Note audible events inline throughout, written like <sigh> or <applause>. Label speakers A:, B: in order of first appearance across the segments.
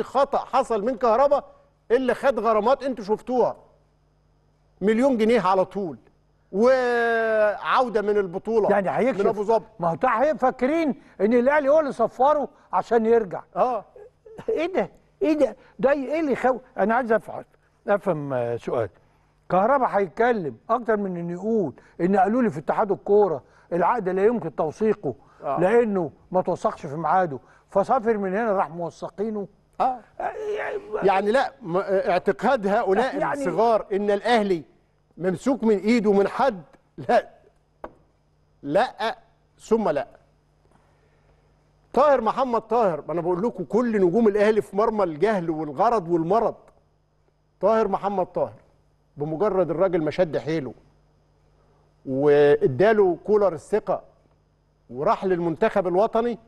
A: خطأ حصل من كهربا اللي خد غرامات أنتوا شفتوها. مليون جنيه على طول. وعودة من البطولة
B: يعني هيكشف.
A: من أبو ظبي.
B: ما هو فاكرين إن الأهلي هو اللي صفره عشان يرجع.
A: آه.
B: إيه ده؟ إيه ده؟ ده إيه اللي يخوف أنا عايز أفهم أفهم آه، سؤال. كهربا هيتكلم أكتر من إنه يقول إن قالوا لي في اتحاد الكورة العقد لا يمكن توثيقه
A: آه.
B: لأنه ما توثقش في ميعاده فسافر من هنا راح موثقينه.
A: آه. يعني لا اعتقاد هؤلاء
B: يعني-
A: الصغار إن الأهلي ممسوك من إيده من حد لا. لا ثم لا. طاهر محمد طاهر أنا بقول لكم كل نجوم الأهلي في مرمى الجهل والغرض والمرض. طاهر محمد طاهر بمجرد الراجل ما شد حيله واداله كولر الثقة وراح للمنتخب الوطني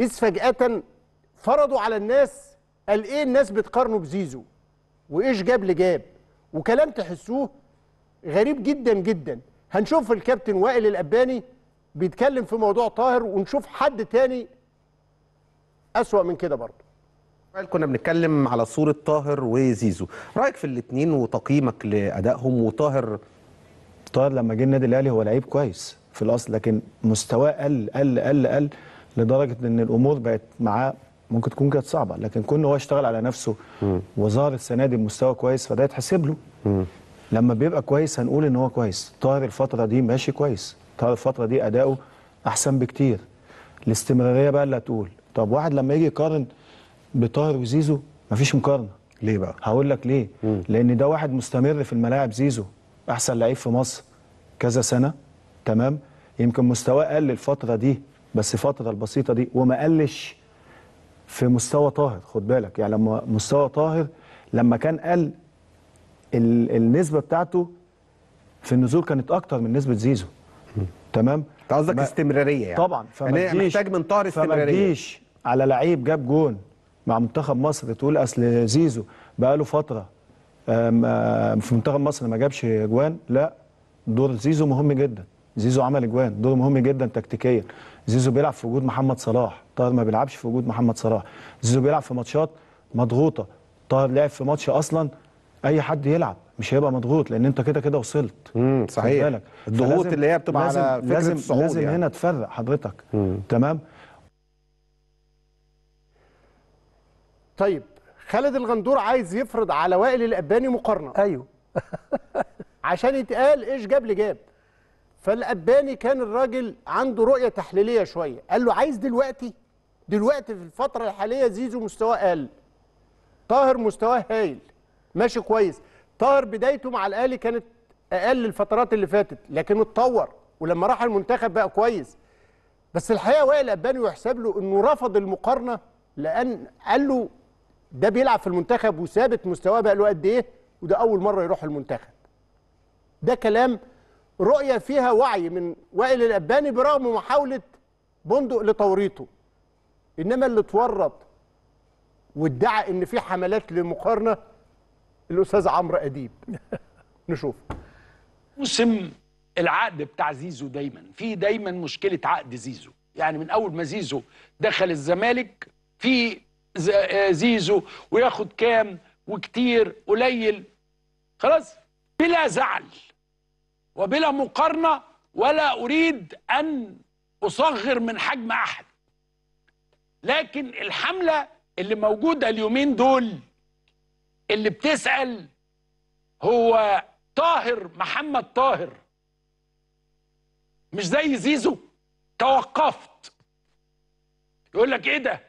A: إذ فجأة فرضوا على الناس قال إيه الناس بتقارنه بزيزو؟ وإيش جاب لجاب؟ وكلام تحسوه غريب جدا جدا. هنشوف الكابتن وائل الأباني بيتكلم في موضوع طاهر ونشوف حد تاني أسوأ من كده برضه.
C: كنا بنتكلم على صورة طاهر وزيزو. رأيك في الاثنين وتقييمك لأدائهم وطاهر؟
D: طاهر لما جه النادي الأهلي هو لعيب كويس في الأصل لكن مستواه قل قل قل قل لدرجة إن الأمور بقت معاه ممكن تكون كانت صعبة لكن كون هو اشتغل على نفسه وظهر السنة دي بمستوى كويس فده يتحسب له. لما بيبقى كويس هنقول إن هو كويس. طاهر الفترة دي ماشي كويس. طاهر الفترة دي أداؤه أحسن بكتير. الاستمرارية بقى اللي هتقول. طب واحد لما يجي يقارن بطاهر وزيزو مفيش مقارنة.
C: ليه بقى؟
D: هقول لك ليه. لأن ده واحد مستمر في الملاعب زيزو أحسن لعيب في مصر كذا سنة. تمام؟ يمكن مستواه قل الفترة دي بس الفترة البسيطة دي وما قلش في مستوى طاهر خد بالك. يعني لما مستوى طاهر لما كان قل ال- النسبة بتاعته في النزول كانت أكتر من نسبة زيزو. تمام؟
C: أنت قصدك استمرارية يعني.
D: طبعا. فما
C: يعني محتاج من طاهر
D: تجيش على لعيب جاب جون مع منتخب مصر تقول أصل زيزو بقى له فتره في منتخب مصر ما جابش جوان لا دور زيزو مهم جدا. زيزو عمل اجوان دور مهم جدا تكتيكيا. زيزو بيلعب في وجود محمد صلاح طاهر ما بيلعبش في وجود محمد صلاح. زيزو بيلعب في ماتشات مضغوطة. طاهر لعب في ماتش أصلا أي حد يلعب مش هيبقى مضغوط لأن أنت كده كده وصلت.
C: امم صحيح.
D: بالك.
C: الضغوط اللي هي بتبقى
D: لازم
C: على فكرة
D: لازم
C: الصعود
D: لازم
C: يعني.
D: هنا تفرق حضرتك. تمام؟
A: طيب خالد الغندور عايز يفرض على وائل الأباني مقارنة.
B: أيوه. <laughs>
A: عشان يتقال إيش جاب لجاب. فالأباني كان الراجل عنده رؤية تحليلية شوية. قال له عايز دلوقتي دلوقتي في الفترة الحالية زيزو مستواه قل. طاهر مستواه هايل. ماشي كويس. طاهر بدايته مع الأهلي كانت أقل الفترات اللي فاتت لكن اتطور. ولما راح المنتخب بقى كويس. بس الحقيقة وائل أباني يحسب له إنه رفض المقارنة لأن قال له ده بيلعب في المنتخب وثابت مستواه بقى له قد إيه؟ وده أول مرة يروح المنتخب. ده كلام رؤية فيها وعي من وائل الأباني برغم محاولة بندق لتوريطه. إنما اللي اتورط وادعى إن في حملات للمقارنة الأستاذ عمرو أديب. <laughs> نشوف.
E: موسم العقد بتاع زيزو دايما. في دايما مشكلة عقد زيزو. يعني من أول ما زيزو دخل الزمالك في آه زيزو وياخد كام وكتير قليل. خلاص بلا زعل. وبلا مقارنة ولا أريد أن أصغر من حجم أحد. لكن الحملة اللي موجودة اليومين دول اللي بتسأل هو طاهر محمد طاهر. مش زي زيزو توقفت. يقول لك إيه ده؟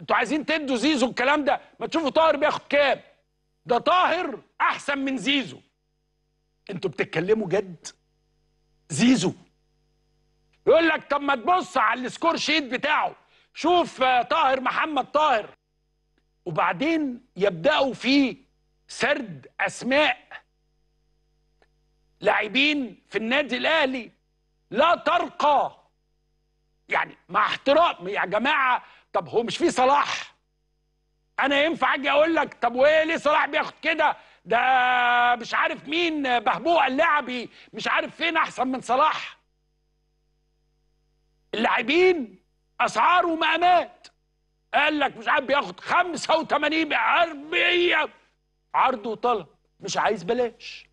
E: أنتوا عايزين تدوا زيزو الكلام ده؟ ما تشوفوا طاهر بياخد كام؟ ده طاهر أحسن من زيزو. أنتوا بتتكلموا جد؟ زيزو. يقول لك طب ما تبص على ال score sheet بتاعه. شوف آه، طاهر محمد طاهر. وبعدين يبدأوا في سرد أسماء لاعبين في النادي الأهلي لا ترقى. يعني مع احترام يا جماعة طب هو مش في صلاح؟ أنا ينفع أجي أقول لك طب وايه ليه صلاح بياخد كده؟ ده مش عارف مين بهبوع اللعبي مش عارف فين أحسن من صلاح. اللاعبين أسعار ومقامات. قال لك مش عارف بياخد 85 عربيه عرض وطلب. مش عايز بلاش.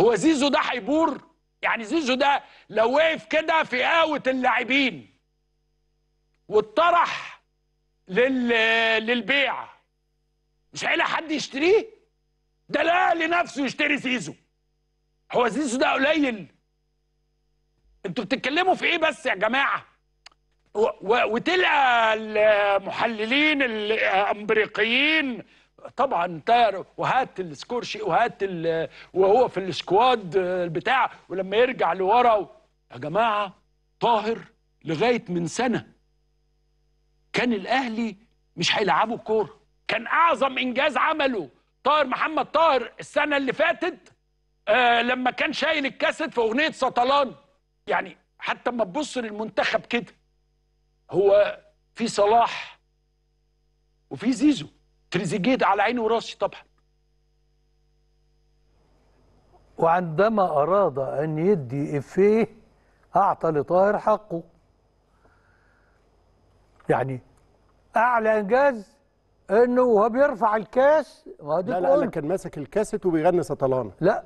E: هو زيزو ده هيبور؟ يعني زيزو ده لو وقف كده في قهوه اللاعبين واتطرح لل... للبيع مش هيلاقي حد يشتريه؟ ده الاهلي نفسه يشتري زيزو. هو زيزو ده قليل. أنتوا بتتكلموا في إيه بس يا جماعة؟ وتلقى المحللين الامريكيين طبعا طاير وهات السكور شيء وهات وهو في السكواد بتاع ولما يرجع لورا و- يا جماعة طاهر لغاية من سنة. كان الأهلي مش هيلعبوا كوره كان أعظم إنجاز عمله طاهر محمد طاهر السنة اللي فاتت آه لما كان شايل الكاسيت في أغنية سطلان. يعني حتى اما تبص للمنتخب كده هو في صلاح وفي زيزو. تريزيجيه على عيني وراسي طبعا.
B: وعندما أراد أن يدي إفيه أعطى لطاهر حقه. يعني أعلى إنجاز إنه وهو بيرفع الكاس ما دي
A: لا لا
B: قلت.
A: كان ماسك الكاسيت وبيغني سطلانه
B: لا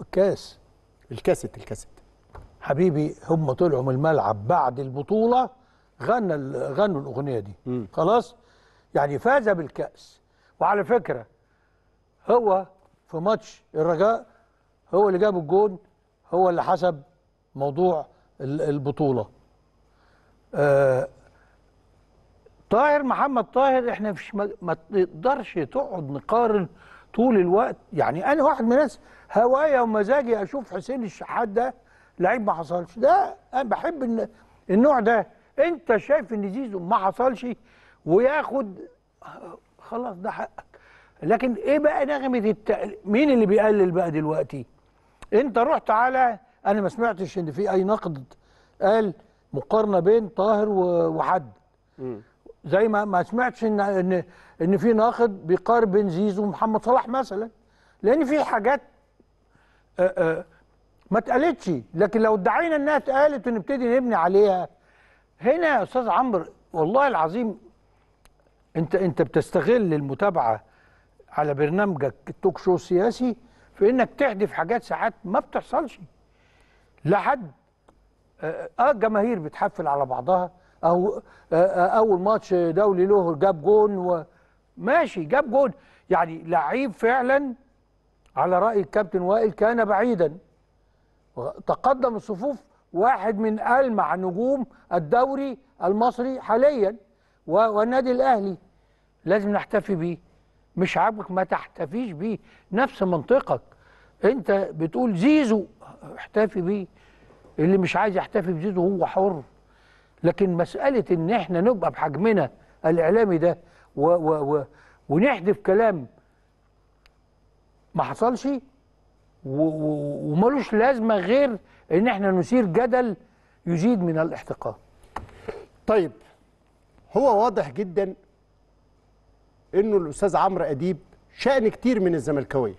B: الكاس.
A: الكاسيت الكاسيت.
B: حبيبي هم طلعوا من الملعب بعد البطولة غنى غنوا الأغنية دي. خلاص؟ يعني فاز بالكأس. وعلى فكرة هو في ماتش الرجاء هو اللي جاب الجون هو اللي حسم موضوع ال- البطولة. آه طاهر محمد طاهر إحنا مش ما, تقدرش تقعد نقارن طول الوقت. يعني أنا واحد من الناس هوايا ومزاجي أشوف حسين الشحات ده لعيب ما حصلش. ده أنا بحب الن- النوع ده. أنت شايف إن زيزو ما حصلش وياخد خلاص ده حقك. لكن إيه بقى نغمة التقل... مين اللي بيقلل بقى دلوقتي؟ أنت رحت على أنا ما سمعتش إن في أي نقد قال مقارنة بين طاهر وحد. زي ما ما سمعتش ان ان إن في ناقد بيقارن بين زيزو ومحمد صلاح مثلا. لأن في حاجات آه، آه، ما اتقالتش. لكن لو ادعينا إنها اتقالت ونبتدي نبني عليها هنا يا أستاذ عمرو والله العظيم انت أنت بتستغل المتابعة على برنامجك التوك شو السياسي في إنك تحدف حاجات ساعات ما بتحصلش. لحد آه آه، جماهير بتحفل على بعضها. أو أول ماتش دولي له جاب جون و ماشي جاب جون. يعني لعيب فعلا على رأي الكابتن وائل كان بعيدا. تقدم الصفوف واحد من ألمع نجوم الدوري المصري حاليا والنادي الأهلي. لازم نحتفي بيه. مش عاجبك ما تحتفيش بيه. نفس منطقك. أنت بتقول زيزو احتفي بيه. اللي مش عايز يحتفي بزيزو هو حر. لكن مسألة إن إحنا نبقى بحجمنا الإعلامي ده و و و ونحذف كلام ما حصلش وملوش لازمة غير إن إحنا نثير جدل يزيد من الاحتقان
A: طيب هو واضح جدا إنه الأستاذ عمرو أديب شأن كتير من الزملكاوية.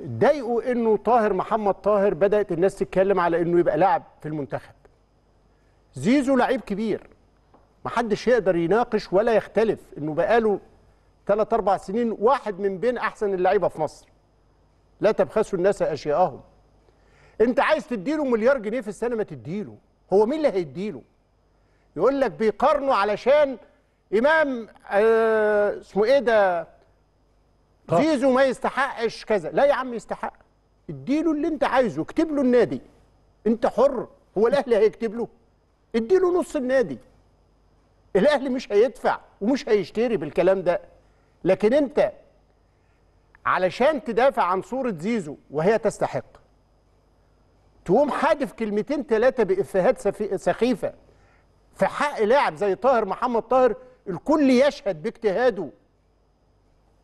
A: اتضايقوا إنه طاهر محمد طاهر بدأت الناس تتكلم على إنه يبقى لاعب في المنتخب. زيزو لعيب كبير. محدش يقدر يناقش ولا يختلف إنه بقاله ثلاث أربع سنين واحد من بين أحسن اللعيبة في مصر. لا تبخسوا الناس أشياءهم. أنت عايز تديله مليار جنيه في السنة ما تديله. هو مين اللي هيديله؟ يقول لك بيقارنوا علشان إمام آه اسمه إيه ده؟ زيزو ما يستحقش كذا. لا يا عم يستحق. اديله اللي أنت عايزه. اكتب له النادي. أنت حر. هو الأهلي هيكتب له. اديله نص النادي. الأهلي مش هيدفع ومش هيشتري بالكلام ده. لكن انت علشان تدافع عن صورة زيزو وهي تستحق تقوم حادف كلمتين ثلاثة بإفيهات سفي- سخيفة في حق لاعب زي طاهر محمد طاهر الكل يشهد باجتهاده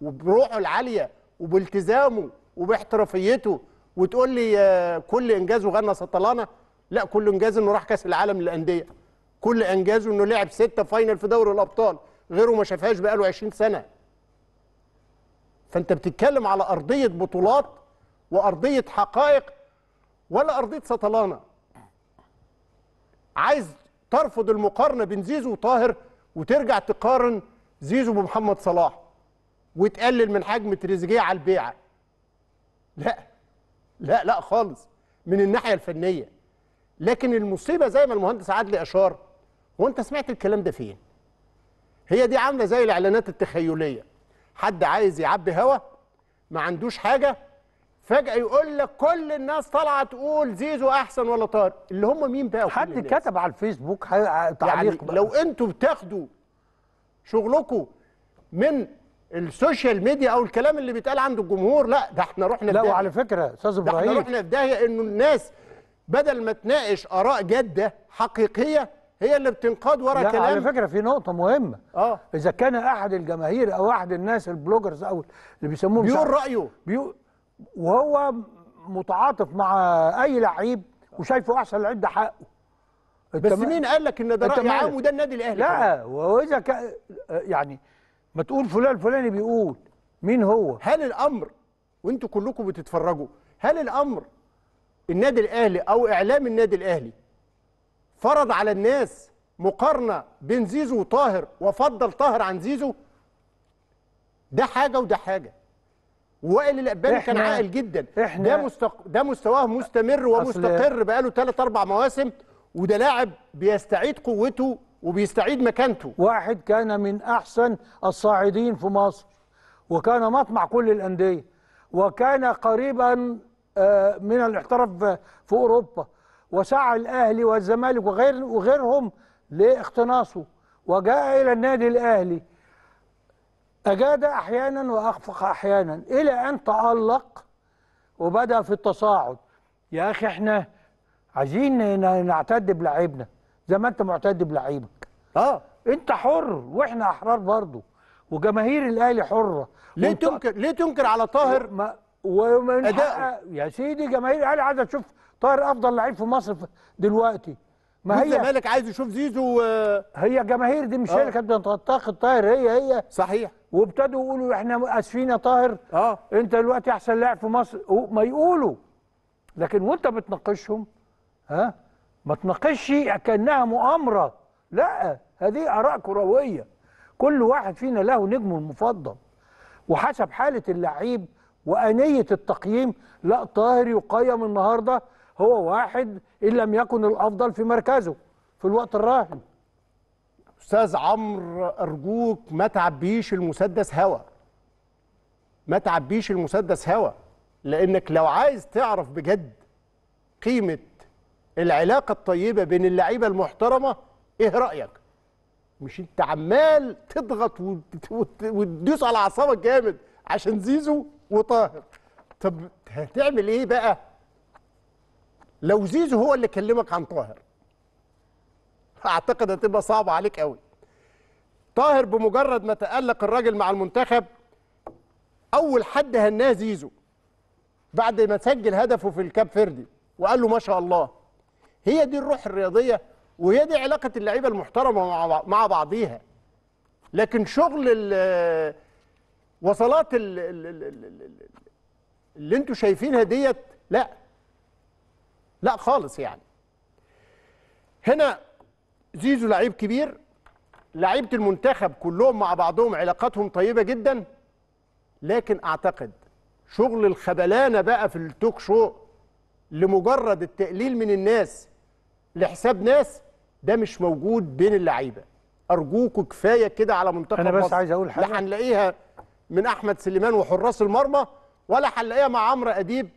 A: وبروحه العالية وبالتزامه وباحترافيته وتقول لي كل انجازه غنى سطلانة. لا كل انجاز انه راح كاس العالم للأندية. كل انجازه انه لعب ستة فاينل في دوري الأبطال غيره ما شافهاش بقاله 20 سنة. فأنت بتتكلم على أرضية بطولات وأرضية حقائق ولا أرضية سطلانه عايز ترفض المقارنة بين زيزو وطاهر وترجع تقارن زيزو بمحمد صلاح وتقلل من حجم تريزيجيه على البيعه لا لا لا خالص. من الناحية الفنية. لكن المصيبة زي ما المهندس عادلي أشار هو انت سمعت الكلام ده فين هي دي عاملة زي الإعلانات التخيلية حد عايز يعبي هوا ما عندوش حاجة فجأة يقول لك كل الناس طالعة تقول زيزو أحسن ولا طاهر اللي هم مين بقى
B: حد؟ كتب على الفيسبوك
A: يعني
B: تعليق بقى.
A: لو أنتوا بتاخدوا شغلكم من السوشيال ميديا أو الكلام اللي بيتقال عند الجمهور لا ده إحنا رحنا
B: لا. وعلى فكرة أستاذ
A: ده إحنا
B: إبراهيم
A: رحنا في داهية إنه الناس بدل ما تناقش آراء جادة حقيقية هي اللي بتنقاد ورا
B: لا
A: كلام.
B: على فكرة في نقطة مهمة.
A: آه.
B: إذا كان أحد الجماهير أو أحد الناس البلوجرز أو اللي بيسموهم
A: بيقول رأيه.
B: بيقول وهو متعاطف مع أي لعيب وشايفه أحسن لعيب ده حقه.
A: بس مين قال لك إن ده
B: رأي؟
A: عام وده النادي الأهلي؟
B: لا واذا كان يعني ما تقول فلان الفلاني بيقول. مين هو؟
A: هل الأمر وأنتوا كلكم بتتفرجوا هل الأمر النادي الأهلي أو إعلام النادي الأهلي. فرض على الناس مقارنة بين زيزو وطاهر وفضل طاهر عن زيزو. ده حاجة وده حاجة. وائل الاباني كان عاقل جدا.
B: إحنا-
A: ده مستق... ده مستواه مستمر ومستقر بقاله 3 4 مواسم وده لاعب بيستعيد قوته وبيستعيد مكانته.
B: واحد كان من أحسن الصاعدين في مصر وكان مطمع كل الأندية وكان قريبا من الاحتراف في- أوروبا وسعى الأهلي والزمالك وغير وغيرهم لاقتناصه وجاء إلى النادي الأهلي. أجاد أحيانا وأخفق أحيانا إلى أن تألق وبدأ في التصاعد. يا أخي إحنا عايزين نعتد بلعيبنا زي ما أنت معتد بلعيبك.
A: آه.
B: أنت حر وإحنا أحرار برضه وجماهير الأهلي حرة.
A: ليه تنكر ليه تنكر على طاهر
B: ما ومن. حق يا سيدي جماهير الأهلي عايزة تشوف طاهر أفضل لعيب في مصر دلوقتي. ما هي
A: الزمالك عايز يشوف زيزو آه،
B: هي جماهير دي مش
A: آه.
B: هي اللي كانت بتنتقد طاهر هي هي.
A: صحيح.
B: وابتدوا يقولوا إحنا آسفين يا طاهر
A: آه.
B: أنت دلوقتي أحسن لاعب في مصر. و- ما يقولوا. لكن وأنت بتناقشهم ها؟ ما تناقشش كأنها مؤامرة. لا هذه آراء كروية. كل واحد فينا له نجمه المفضل. وحسب حالة اللعيب وأنية التقييم لا طاهر يقيم النهارده هو واحد إن لم يكن الأفضل في مركزه في الوقت الراهن.
A: أستاذ عمرو أرجوك ما تعبيش المسدس هوا. ما تعبيش المسدس هوا لأنك لو عايز تعرف بجد قيمة العلاقة الطيبة بين اللعيبة المحترمة إيه رأيك؟ مش أنت عمال تضغط وت- وت- وتدوس على أعصابك جامد عشان زيزو؟ وطاهر. طب هتعمل إيه بقى؟ لو زيزو هو اللي كلمك عن طاهر. أعتقد هتبقى صعبة عليك قوي. طاهر بمجرد ما تألق الراجل مع المنتخب أول حد هناه زيزو بعد ما سجل هدفه في الكاب فيردي وقال له ما شاء الله. هي دي الروح الرياضية وهي دي علاقة اللعيبة المحترمة مع بع- مع بعضيها. لكن شغل وصلات ال- ال- ال- ال- ال- اللي أنتوا شايفينها ديت لا لا خالص يعني هنا زيزو لعيب كبير لعيبة المنتخب كلهم مع بعضهم علاقاتهم طيبة جدا لكن أعتقد شغل الخبلانة بقى في التوك شو لمجرد التقليل من الناس لحساب ناس ده مش موجود بين اللعيبة أرجوكوا كفاية كده على منتخب
B: أنا بس
A: مصر.
B: عايز أقول حاجة.
A: لا هنلاقيها من أحمد سليمان وحراس المرمى ولا هنلاقيها مع عمرو أديب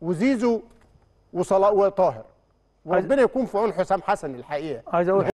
A: وزيزو وصلا وطاهر. وربنا يكون في عون حسام حسن الحقيقة.
B: عايز أقول